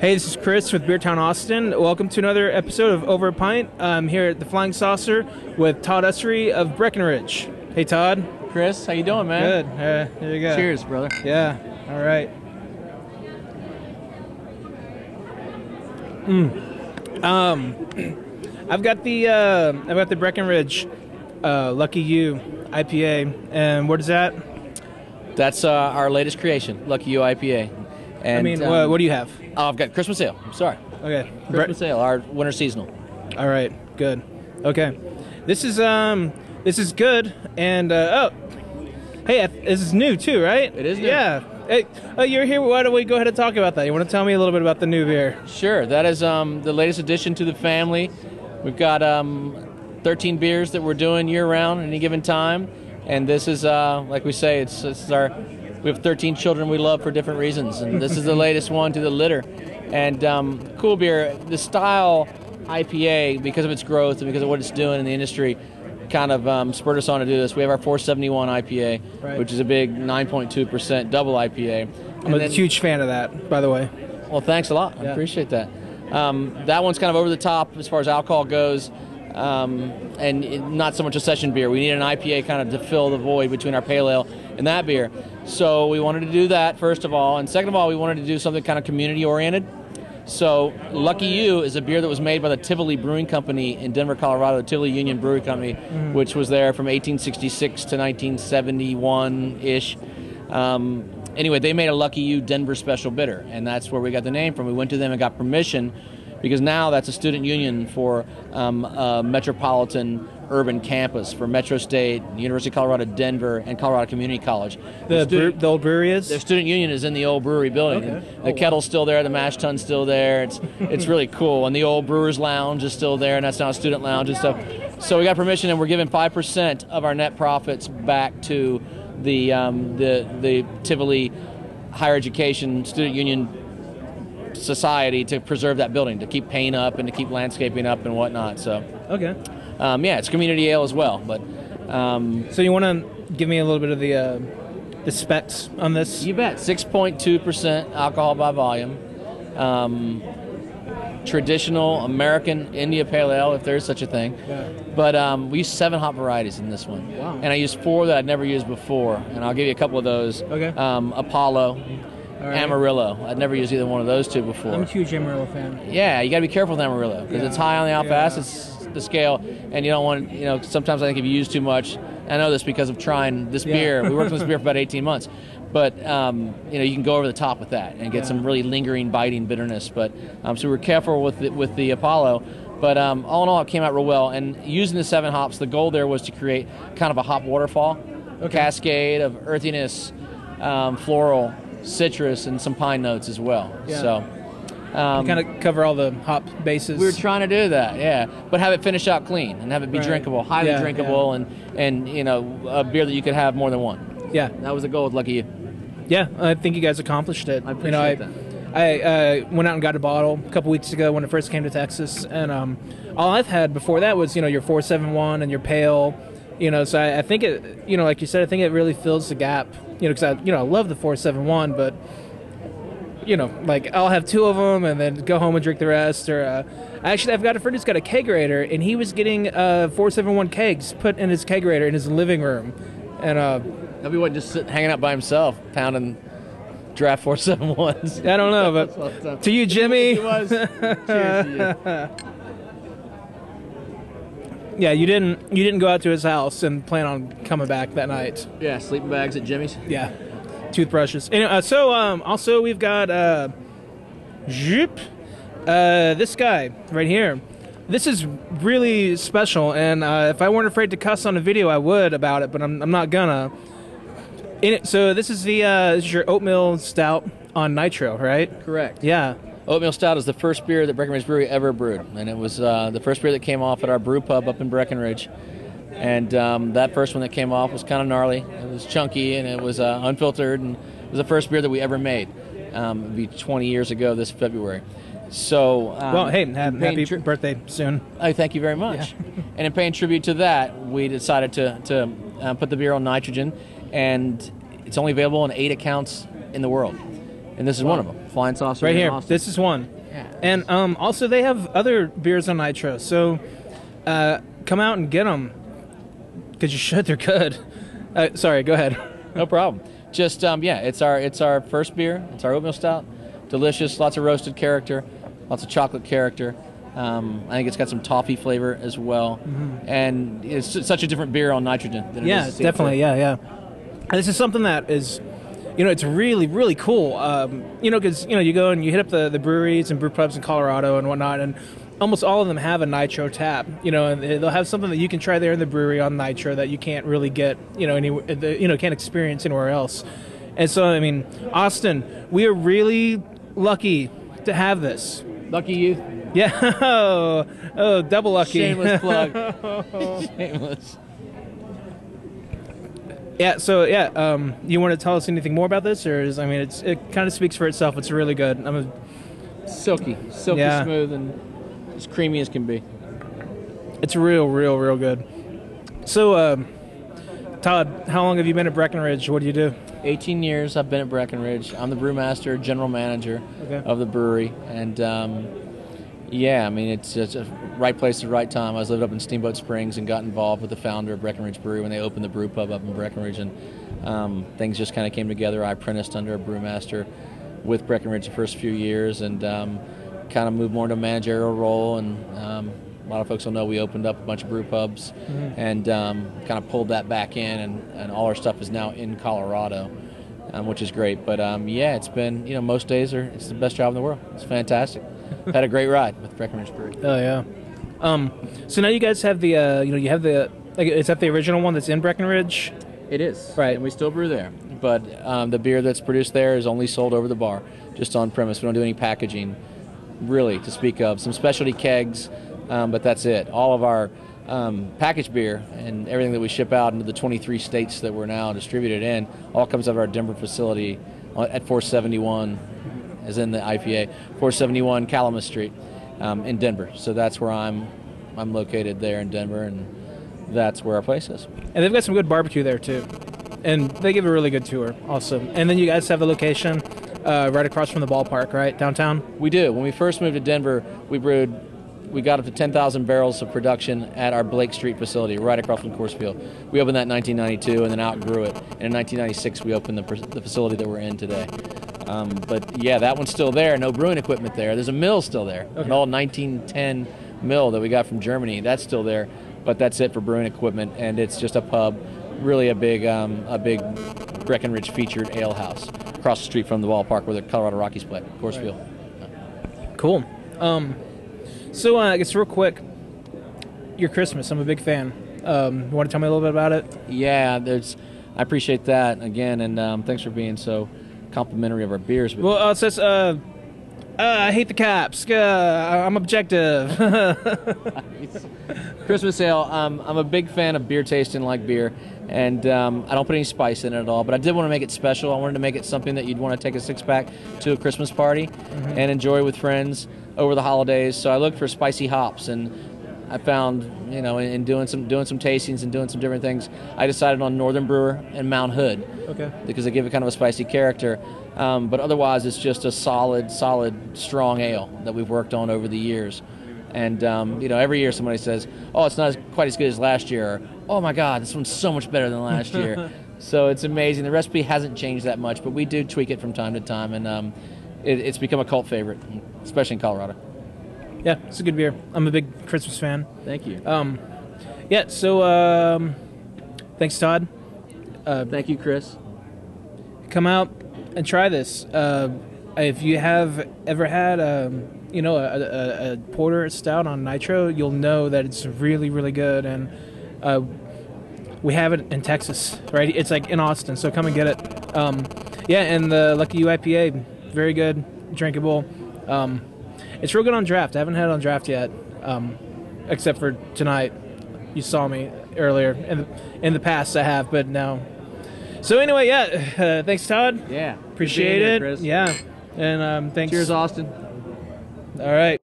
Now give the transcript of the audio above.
Hey, this is Chris with Beertown Austin. Welcome to another episode of Over a Pint. I'm here at the Flying Saucer with Todd Usry of Breckenridge. Hey, Todd. Chris, how you doing, man? Good. Uh, here you go. Cheers, brother. Yeah. All right. Mm. Um, I've got the uh, I've got the Breckenridge uh, Lucky U IPA, and what is that? That's uh, our latest creation, Lucky U IPA. And, I mean, um, what, what do you have? Oh, I've got Christmas Ale. I'm sorry. Okay. Christmas Ale, our winter seasonal. All right, good. Okay, this is um, this is good, and uh, oh, hey, this is new too, right? It is new. Yeah. Hey, oh, you're here. Why don't we go ahead and talk about that? You want to tell me a little bit about the new beer? Sure. That is um, the latest addition to the family. We've got um, 13 beers that we're doing year round at any given time, and this is uh, like we say, it's, it's our. We have 13 children we love for different reasons, and this is the latest one to the litter. And um, cool beer, the style IPA, because of its growth and because of what it's doing in the industry, kind of um, spurred us on to do this. We have our 471 IPA, Right. which is a big 9.2% double IPA. I'm And a then- huge fan of that, by the way. well, thanks a lot. I appreciate that. Um, that one's kind of over the top as far as alcohol goes, um, and it- not so much a session beer. We need an IPA kind of to fill the void between our pale ale and that beer. So we wanted to do that first of all, and second of all, we wanted to do something kind of community oriented. So Lucky U is a beer that was made by the Tivoli Brewing Company in Denver, Colorado, the Tivoli Union Brewery Company, which was there from 1866 to 1971 ish. Um, anyway, they made a Lucky U Denver Special Bitter, and that's where we got the name from. We went to them and got permission because now that's a student union for um, a metropolitan urban campus for Metro State, University of Colorado Denver, and Colorado Community College. The, stu- the old brewery is. their student union is in the old brewery building. Okay. Oh, The wow. kettle's still there, the mash tun's still there. It's it's really cool. And the old brewers lounge is still there, and that's now a student lounge and stuff. So we got permission, and we're giving five percent of our net profits back to the um, the the Tivoli Higher Education Student Union Society to preserve that building, to keep paint up and to keep landscaping up and whatnot. So okay. Um, yeah, it's community ale as well, but. Um, So you want to give me a little bit of the uh, the specs on this? You bet. 6.2% alcohol by volume. Um, traditional American India Pale Ale, if there is such a thing. Yeah. But um, we use seven hop varieties in this one. Wow. And I used four that I'd never used before. And I'll give you a couple of those. Okay. Um, Apollo, right. Amarillo. I'd never used either one of those two before. I'm a huge Amarillo fan. Yeah, you got to be careful with Amarillo because Yeah, it's high on the alpha yeah. acids the scale, and you don't want you know. Sometimes I think if you use too much, I know this because of trying this Yeah. beer. We worked on this beer for about 18 months, but um, you know you can go over the top with that and get Yeah. some really lingering, biting bitterness. But um, so we were careful with the, with the Apollo. But um, all in all, it came out real well. And using the seven hops, the goal there was to create kind of a hop waterfall, cascade of earthiness, um, floral, citrus, and some pine notes as well. Yeah. So. Um, kind of cover all the hop bases. we were trying to do that, yeah, but have it finish out clean and have it be Right. drinkable, highly Yeah, drinkable, and and you know a beer that you could have more than one. yeah, That was the goal with Lucky U. yeah. I think you guys accomplished it. I you know, I, appreciate I uh, went out and got a bottle a couple weeks ago when it first came to Texas, and um, all I've had before that was you know your 471 and your pale. You know, so I, I think it, you know, like you said, I think it really fills the gap. You know, because I, you know, I love the 471, but you know, like I'll have two of them and then go home and drink the rest. Or uh, actually, I've got a friend who's got a kegerator, and he was getting uh, 471 kegs put in his kegerator in his living room, and uh, Maybe wasn't just sitting, hanging out by himself, pounding draft 471s. I don't know, but to you, Jimmy. He was. Cheers to you. Yeah, you didn't you didn't go out to his house and plan on coming back that night. Yeah, sleeping bags at Jimmy's. Yeah, toothbrushes. Anyway, uh, so um, also we've got uh, Zip, uh, this guy right here. This is really special, and uh, if I weren't afraid to cuss on a video, I would about it, but I'm, I'm not gonna. In it, so this is the uh, this is your oatmeal stout on nitro, right? Correct. Yeah. Oatmeal Stout is the first beer that Breckenridge Brewery ever brewed, and it was uh, the first beer that came off at our brew pub up in Breckenridge. And um, that first one that came off was kind of gnarly. It was chunky and it was uh, unfiltered, and it was the first beer that we ever made. Um, it'd be 20 years ago this February. So, um, Well, hey, happy tri- birthday soon. I thank you very much. and in paying tribute to that, we decided to, to uh, put the beer on nitrogen, and it's only available in eight accounts in the world. And this is one of them. Flying Saucer right here. Austin. This is one. Yeah. And um, also, they have other beers on Nitro. So uh, come out and get them because you should. They're good. Uh, sorry, go ahead. no problem. Just um, yeah, it's our it's our first beer. It's our oatmeal stout. Delicious, lots of roasted character, lots of chocolate character. Um, I think it's got some toffee flavor as well, mm-hmm. and it's such a different beer on nitrogen. Than it yeah, is to definitely. CO2. Yeah, yeah. And this is something that is, you know, it's really, really cool. Um, you know, because you know, you go and you hit up the, the breweries and brew pubs in Colorado and whatnot, and almost all of them have a nitro tap. You know, and they'll have something that you can try there in the brewery on nitro that you can't really get, you know, any, you know, can't experience anywhere else. And so, I mean, Austin, we are really lucky to have this. Lucky you. Yeah. Oh, oh double lucky. Shameless plug. Shameless. Yeah. So yeah, um, you want to tell us anything more about this, or is I mean, it's it kind of speaks for itself. It's really good. I'm a, Silky, silky Yeah. smooth, and as creamy as can be. it's real, real, real good. So, um, Todd, how long have you been at Breckenridge? What do you do? 18 years I've been at Breckenridge. I'm the brewmaster, general manager Okay. of the brewery, and um, yeah, I mean it's just a right place at the right time. I was lived up in Steamboat Springs and got involved with the founder of Breckenridge Brewery when they opened the brew pub up in Breckenridge, and um, things just kind of came together. I apprenticed under a brewmaster with Breckenridge the first few years, and um, kind of moved more into a managerial role. And um, a lot of folks will know we opened up a bunch of brew pubs, and um, kind of pulled that back in, and, and all our stuff is now in Colorado um, which is great. But um, yeah, it's been you know most days are it's the best job in the world. It's fantastic. Had a great ride with Breckenridge Brewery. Oh yeah. Um, so now you guys have the, uh, you know, you have the, like, is that the original one that's in Breckenridge? It is Right. and we still brew there. But um, the beer that's produced there is only sold over the bar, just on premise. We don't do any packaging, really, to speak of. Some specialty kegs, um, but that's it. All of our um, packaged beer and everything that we ship out into the 23 states that we're now distributed in all comes out of our Denver facility at 471, as in the IPA, 471 Kalamath Street um, in Denver. So that's where I'm. I'm located there in Denver, and that's where our place is. And they've got some good barbecue there too, and they give a really good tour also. And then you guys have the location uh, right across from the ballpark, right downtown. We do. When we first moved to Denver, we brewed, we got up to 10,000 barrels of production at our Blake Street facility, right across from Coors Field. We opened that in 1992 and then outgrew it. And in 1996, we opened the, the facility that we're in today. Um, but yeah, that one's still there. No brewing equipment there. There's a mill still there, an old 1910 mill that we got from Germany. That's still there, but that's it for brewing equipment, and it's just a pub, really a big, um, a big Breckenridge featured ale house across the street from the ballpark where the Colorado Rockies play, Coors Field. Cool. Um, so uh, I guess real quick, your Christmas. I'm a big fan. Um, you want to tell me a little bit about it? Yeah, there's. I appreciate that again, and um, thanks for being so complimentary of our beers. Well, uh, it says, uh, uh, I hate the caps. Uh, I'm objective. Christmas ale. Um, I'm a big fan of beer tasting like beer, and um, I don't put any spice in it at all. But I did want to make it special. I wanted to make it something that you'd want to take a six pack to a Christmas party and enjoy with friends over the holidays. So I looked for spicy hops, and I found, you know, in, in doing some doing some tastings and doing some different things, I decided on Northern Brewer and Mount Hood. okay. because they give it kind of a spicy character. Um, but otherwise, it's just a solid, solid, strong ale that we've worked on over the years. And um, you know, every year somebody says, "Oh, it's not as, quite as good as last year," or "Oh my God, this one's so much better than last year." so it's amazing. The recipe hasn't changed that much, but we do tweak it from time to time, and um, it, it's become a cult favorite, especially in Colorado. Yeah, it's a good beer. I'm a big Christmas fan. Thank you. Um, yeah. So um, thanks, Todd. Uh, Thank you, Chris. come out and try this. Uh, if you have ever had, um, you know, a, a, a porter stout on nitro, you'll know that it's really, really good. And uh, we have it in Texas, right? It's like in Austin, so come and get it. Um, yeah, and the Lucky U IPA, very good, drinkable. Um, it's real good on draft. I haven't had it on draft yet, um, except for tonight. You saw me earlier. In the, in the past, I have, but now. So anyway, yeah. Uh, thanks, Todd. Yeah. Appreciate it. Yeah. And um, thanks. Cheers, Austin. All right.